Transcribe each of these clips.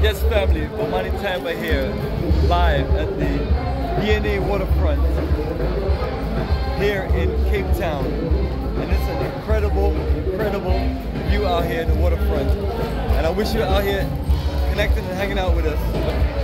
Yes, family, Bomani Tyehimba here, live at the V&A Waterfront here in Cape Town. And it's an incredible, incredible view out here in the waterfront. And I wish you were out here connecting and hanging out with us.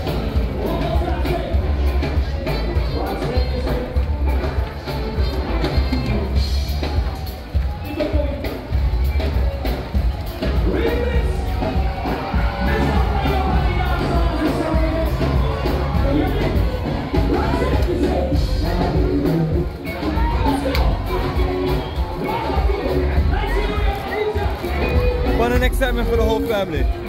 Excitement for the whole family.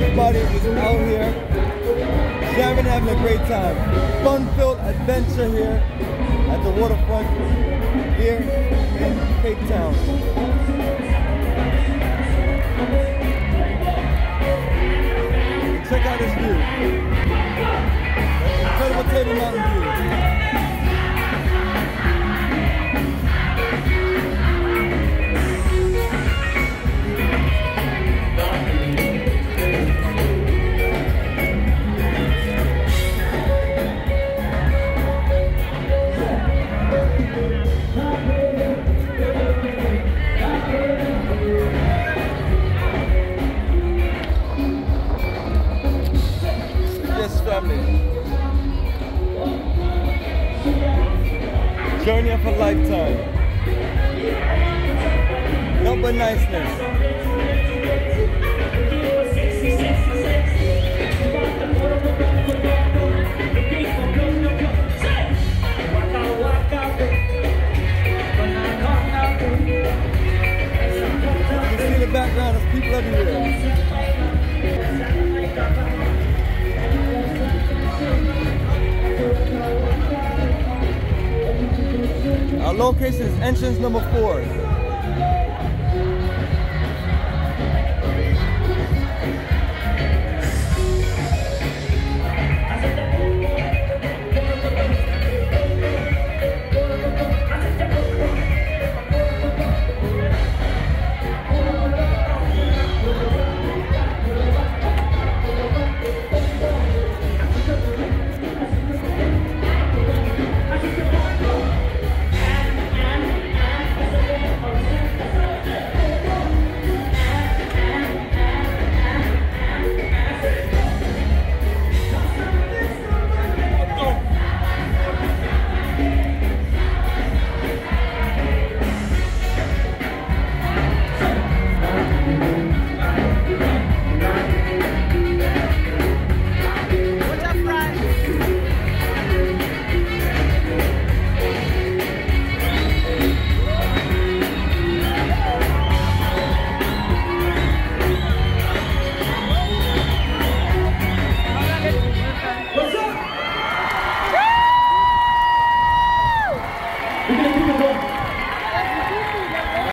Everybody is out here, jamming, having a great time. Fun-filled adventure here at the waterfront here in Cape Town. Journey of a lifetime. Nothing but niceness. You can see in the background, there's people everywhere. Location is entrance number four.